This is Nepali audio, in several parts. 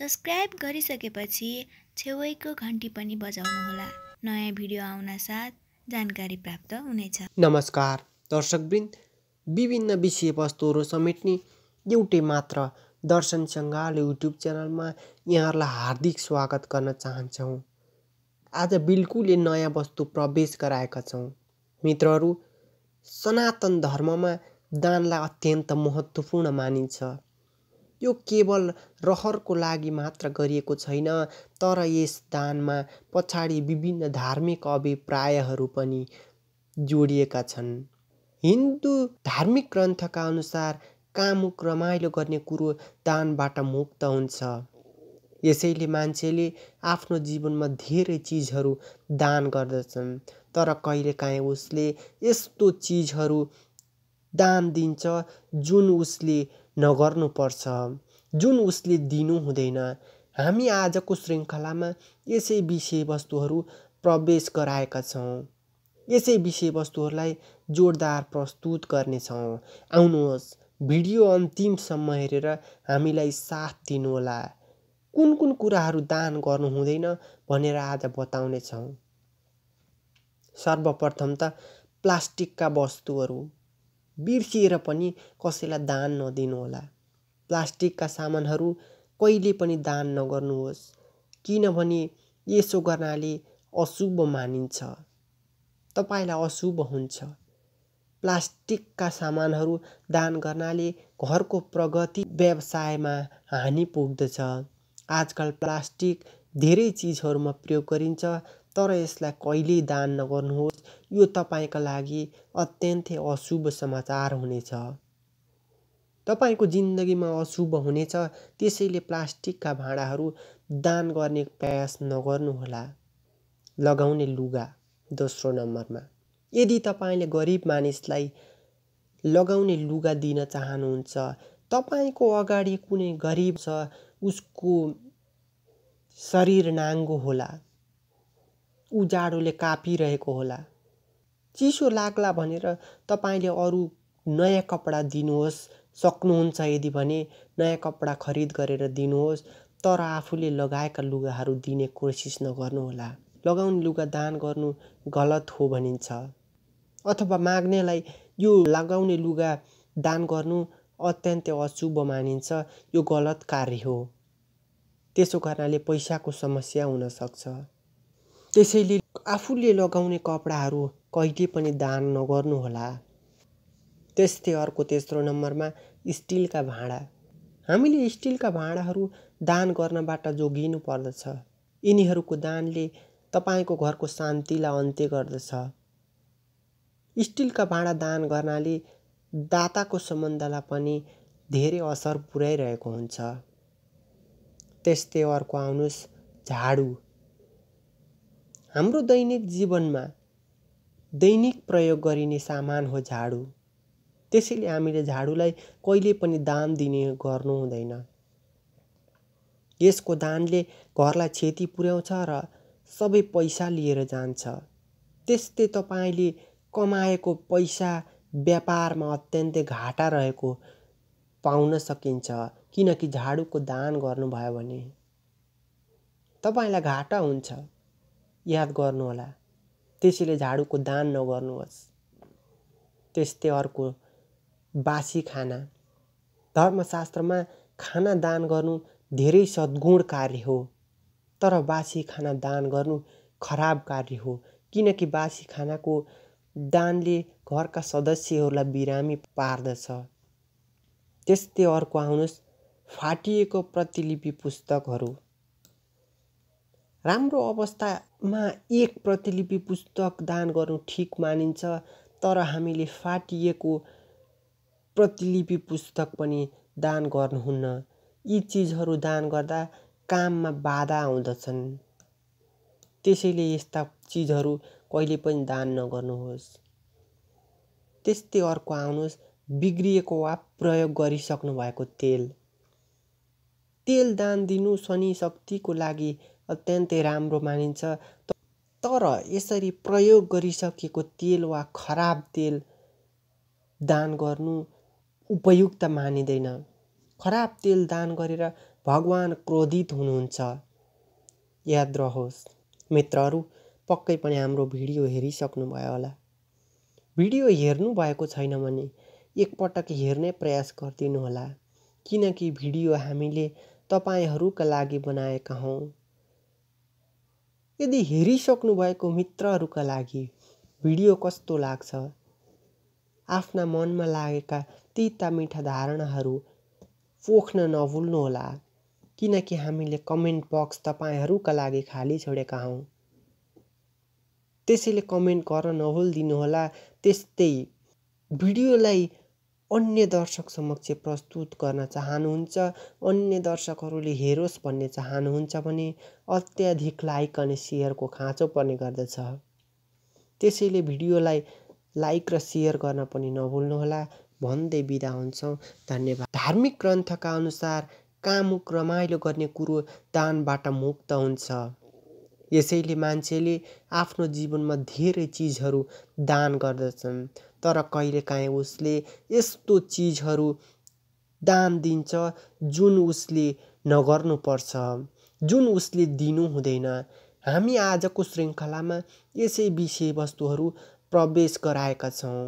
सब्सक्राइब गरिसकेपछि छेउैको घन्टी पनि बजाउनुहोला। नयाँ भिडियो आउन साथ जानकारी प्राप्त हुनेछ। नमस्कार दर्शकवृन्द। विभिन्न विषयवस्तुहरू समेट्ने एउटै मात्र दर्शन सङ्घाल युट्युब च्यानलमा यहाँहरूलाई हार्दिक स्वागत गर्न चाहन्छौँ। आज बिल्कुलै नयाँ वस्तु प्रवेश गराएका छौँ। मित्रहरू सनातन धर्ममा दानलाई अत्यन्त महत्त्वपूर्ण मानिन्छ। यो केवल रहरको लागि मात्र गरिएको छैन तर यस दानमा पछाडि विभिन्न धार्मिक अभिप्रायहरू पनि जोडिएका छन्। हिन्दू धार्मिक ग्रन्थका अनुसार कामुक रमाइलो गर्ने कुरो दानबाट मुक्त हुन्छ। यसैले मान्छेले आफ्नो जीवनमा धेरै चिजहरू दान गर्दछन् तर कहिलेकाहीँ उसले यस्तो चिजहरू दान दिन्छ जुन उसले नगर्नुपर्छ। जुन उसले दिनु हुँदैन हामी आजको श्रृङ्खलामा यसै विषयवस्तुहरू प्रवेश गराएका छौँ। यसै विषयवस्तुहरूलाई जोडदार प्रस्तुत गर्नेछौँ। आउनुहोस् भिडियो अन्तिमसम्म हेरेर हामीलाई साथ दिनुहोला। कुन कुन कुराहरू दान गर्नु हुँदैन भनेर आज बताउनेछौँ। सर्वप्रथम त प्लास्टिकका वस्तुहरू। बिर्सिएर पनि कसैलाई दान नदिनुहोला प्लास्टिकका सामानहरू कहिले पनि दान नगर्नुहोस् किनभने यसो गर्नाले अशुभ मानिन्छ। तपाईँलाई अशुभ हुन्छ। प्लास्टिकका सामानहरू दान गर्नाले घरको प्रगति व्यवसायमा हानि पुग्दछ। आजकल प्लास्टिक धेरै चिजहरूमा प्रयोग गरिन्छ। तर यसलाई कहिल्यै दान नगर्नुहोस्। यो तपाईँका लागि अत्यन्तै अशुभ समाचार हुनेछ। तपाईँको जिन्दगीमा अशुभ हुनेछ त्यसैले प्लास्टिकका भाँडाहरू दान गर्ने प्रयास नगर्नुहोला। लगाउने लुगा दोस्रो नम्बरमा। यदि तपाईँले गरिब मानिसलाई लगाउने लुगा दिन चाहनुहुन्छ तपाईँको अगाडि कुनै गरिब छ उसको शरीर नाङ्गो होला। ऊ जाडोले कापिरहेको होला। चिसो लाग्ला भनेर तपाईँले अरू नयाँ कपडा दिनुहोस् सक्नुहुन्छ यदि भने नयाँ कपडा खरिद गरेर दिनुहोस् तर आफूले लगाएका लुगाहरू दिने कोसिस नगर्नुहोला। लगाउने लुगा दान गर्नु गलत हो भनिन्छ। अथवा माग्नेलाई यो लगाउने लुगा दान गर्नु अत्यन्तै अशुभ मानिन्छ यो गलत कार्य हो। त्यसो गर्नाले पैसाको समस्या हुनसक्छ त्यसैले आफूले लगाउने कपडाहरू कहिले पनि दान नगर्नुहोला त्यस्तै अर्को तेस्रो नम्बरमा स्टिलका भाँडा। हामीले स्टिलका भाँडाहरू दान गर्नबाट जोगिनु पर्दछ। यिनीहरूको दानले तपाईँको घरको शान्तिलाई अन्त्य गर्दछ। स्टिलका भाँडा दान गर्नाले दाताको सम्बन्धलाई पनि धेरै असर पुर्याइरहेको हुन्छ। त्यस्तै अर्को आउनुहोस् झाडु। हाम्रो दैनिक जीवनमा दैनिक प्रयोग गरिने सामान हो झाडु। त्यसैले हामीले झाडुलाई कहिले पनि दान दिने गर्नु हुँदैन। यसको दानले घरलाई क्षति पुर्याउँछ र सबै पैसा लिएर जान्छ। त्यस्तै तपाईँले कमाएको पैसा व्यापारमा अत्यन्तै घाटा रहेको पाउन सकिन्छ किनकि झाडुको दान गर्नुभयो भने तपाईँलाई घाटा हुन्छ। याद गर्नुहोला। त्यसैले झाडुको दान नगर्नुहोस्। त्यस्तै अर्को बासी खाना। धर्मशास्त्रमा खाना दान गर्नु धेरै सद्गुण कार्य हो तर बासी खाना दान गर्नु खराब कार्य हो किनकि बासी खानाको दानले घरका सदस्यहरूलाई बिरामी पार्दछ। त्यस्तै अर्को आउनुहोस्। फाटिएको प्रतिलिपि पुस्तकहरू। राम्रो अवस्थामा एक प्रतिलिपि पुस्तक दान गर्नु ठिक मानिन्छ तर हामीले फाटिएको प्रतिलिपि पुस्तक पनि दान गर्नुहुन्न। यी चिजहरू दान गर्दा काममा बाधा आउँदछन्। त्यसैले यस्ता चिजहरू कहिले पनि दान नगर्नुहोस्। त्यस्तै अर्को आउनुहोस् बिग्रिएको वा प्रयोग गरिसक्नु भएको तेल। तेल दान दिनु शनि शक्तिको लागि अत्यन्तै राम्रो मानिन्छ। तर यसरी प्रयोग गरिसकेको तेल वा खराब तेल दान गर्नु उपयुक्त मानिँदैन। खराब तेल दान गरेर भगवान् क्रोधित हुनुहुन्छ। याद रहोस् मित्रहरू पक्कै पनि हाम्रो भिडियो हेरिसक्नुभयो होला। भिडियो हेर्नु भएको छैन भने एकपटक हेर्ने प्रयास गरिदिनु होला किनकि भिडियो हामीले तपाईँहरूका लागि बनाएका हौँ। यदि हेरिसक्नु भएको मित्रहरूका लागि भिडियो कस्तो लाग्छ? आफ्ना मनमा लागेका तिता मिठा धारणाहरू पोख्न नभुल्नुहोला किनकि हामीले कमेन्ट बक्स तपाईँहरूका लागि खाली छोडेका हौँ। त्यसैले कमेन्ट गर्न नभुलिदिनुहोला त्यस्तै भिडियोलाई अन्य दर्शक समक्ष प्रस्तुत गर्न चाहनुहुन्छ अन्य दर्शकहरूले हेरोस् भन्ने चाहनुहुन्छ भने अत्याधिक लाइक अनि सेयरको खाँचो पर्ने गर्दछ। त्यसैले भिडियोलाई लाइक र सेयर गर्न पनि नभुल्नुहोला। भन्दै बिदा हुन्छौँ। धन्यवाद। धार्मिक ग्रन्थका अनुसार कामुक रमाइलो गर्ने कुरो दानबाट मुक्त हुन्छ। यसैले मान्छेले आफ्नो जीवनमा धेरै चिजहरू दान गर्दछन्। तर कहिलेकाहीँ उसले यस्तो चिजहरू दान दिन्छ जुन उसले नगर्नुपर्छ जुन उसले दिनु हुँदैन। हामी आजको श्रृङ्खलामा यसै विषयवस्तुहरू प्रवेश गराएका छौँ।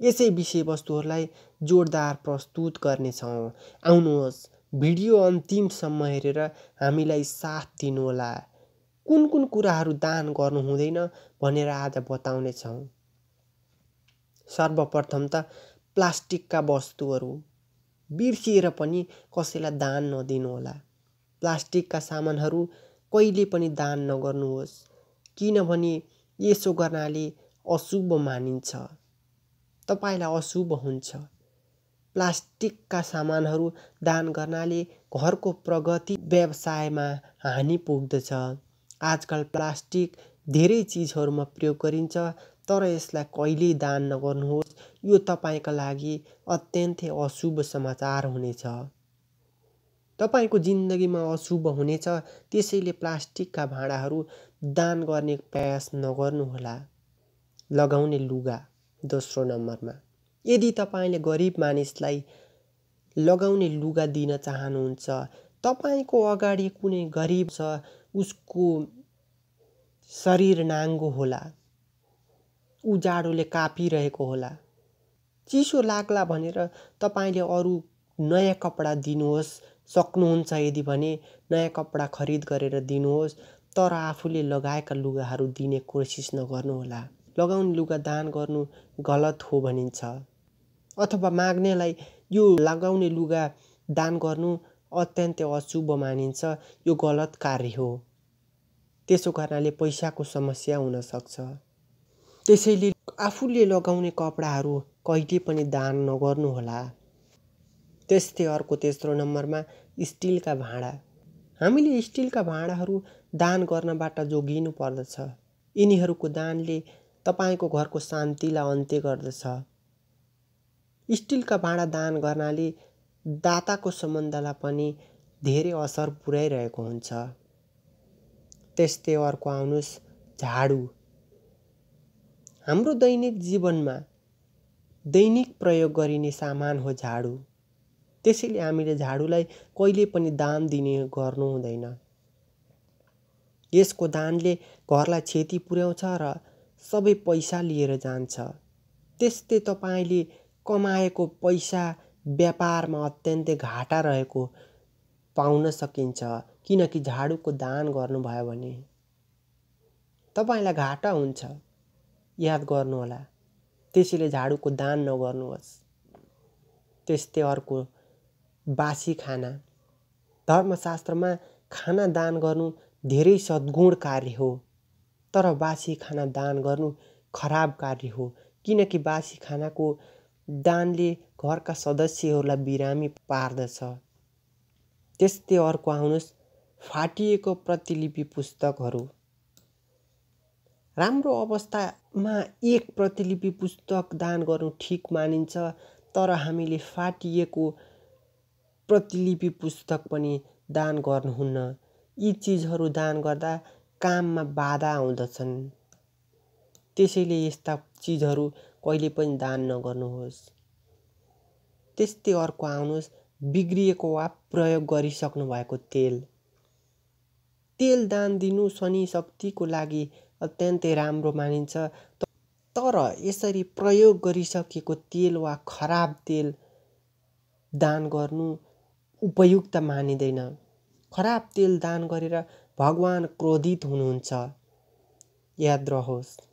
यसै विषयवस्तुहरूलाई जोडदार प्रस्तुत गर्नेछौँ। आउनुहोस् भिडियो अन्तिमसम्म हेरेर हामीलाई साथ दिनुहोला। कुन कुन कुराहरू दान गर्नु हुँदैन भनेर आज बताउनेछौँ सर्वप्रथम त प्लास्टिकका वस्तुहरू। बिर्सिएर पनि कसैलाई दान नदिनुहोला प्लास्टिकका सामानहरू कहिले पनि दान नगर्नुहोस् किनभने यसो गर्नाले अशुभ मानिन्छ। तपाईँलाई अशुभ हुन्छ। प्लास्टिकका सामानहरू दान गर्नाले घरको प्रगति व्यवसायमा हानि पुग्दछ। आजकल प्लास्टिक धेरै चिजहरूमा प्रयोग गरिन्छ तर यसलाई कहिल्यै दान नगर्नुहोस्। यो तपाईँका लागि अत्यन्तै अशुभ समाचार हुनेछ। तपाईँको जिन्दगीमा अशुभ हुनेछ त्यसैले प्लास्टिकका भाँडाहरू दान गर्ने प्रयास नगर्नुहोला। लगाउने लुगा दोस्रो नम्बरमा। यदि तपाईँले गरिब मानिसलाई लगाउने लुगा दिन चाहनुहुन्छ तपाईँको अगाडि कुनै गरिब छ उसको शरीर नाङ्गो होला ऊ जाडोले कापिरहेको होला। चिसो लाग्ला भनेर तपाईँले अरू नयाँ कपडा दिनुहोस् सक्नुहुन्छ यदि भने नयाँ कपडा खरिद गरेर दिनुहोस् तर आफूले लगाएका लुगाहरू दिने कोसिस नगर्नुहोला। लगाउने लुगा दान गर्नु गलत हो भनिन्छ। अथवा माग्नेलाई यो लगाउने लुगा दान गर्नु अत्यन्तै अशुभ मानिन्छ। यो गलत कार्य हो। त्यसो गर्नाले पैसाको समस्या हुनसक्छ त्यसैले आफूले लगाउने कपडाहरू कहिले पनि दान नगर्नुहोला त्यस्तै अर्को तेस्रो नम्बरमा स्टिलका भाँडा। हामीले स्टिलका भाँडाहरू दान गर्नबाट जोगिनु पर्दछ। यिनीहरूको दानले तपाईँको घरको शान्तिलाई अन्त्य गर्दछ। स्टिलका भाँडा दान गर्नाले दाताको सम्बन्धलाई पनि धेरै असर पुर्याइरहेको हुन्छ। त्यस्तै अर्को आउनुहोस् झाडु। हाम्रो दैनिक जीवनमा दैनिक प्रयोग गरिने सामान हो झाडु। त्यसैले हामीले झाडुलाई कहिले पनि दान दिने गर्नु हुँदैन। यसको दानले घरलाई क्षति पुर्याउँछ र सबै पैसा लिएर जान्छ। त्यस्तै तपाईँले कमाएको पैसा व्यापारमा अत्यन्तै घाटा रहेको पाउन सकिन्छ। किनकि झाडुको दान गर्नुभयो भने तपाईँलाई घाटा हुन्छ। याद गर्नुहोला त्यसैले झाडुको दान नगर्नुहोस्। त्यस्तै अर्को बासी खाना। धर्मशास्त्रमा खाना दान गर्नु धेरै सद्गुण कार्य हो तर बासी खाना दान गर्नु खराब कार्य हो। किनकि बासी खानाको दानले घरका सदस्यहरूलाई बिरामी पार्दछ। त्यस्तै अर्को आउनुहोस् फाटिएको प्रतिलिपि पुस्तकहरू। राम्रो अवस्थामा एक प्रतिलिपि पुस्तक दान गर्नु ठिक मानिन्छ तर हामीले फाटिएको प्रतिलिपि पुस्तक पनि दान गर्नुहुन्न। यी चिजहरू दान गर्दा काममा बाधा आउँदछन्। त्यसैले यस्ता चिजहरू कहिले पनि दान नगर्नुहोस्। त्यस्तै अर्को आउनुहोस्। बिग्रिएको वा प्रयोग गरिसक्नु भएको तेल। तेल दान दिनु शनि शक्तिको लागि अत्यन्तै राम्रो मानिन्छ। तर यसरी प्रयोग गरिसकेको तेल वा खराब तेल दान गर्नु उपयुक्त मानिँदैन। खराब तेल दान गरेर भगवान् क्रोधित हुनुहुन्छ। याद रहोस्।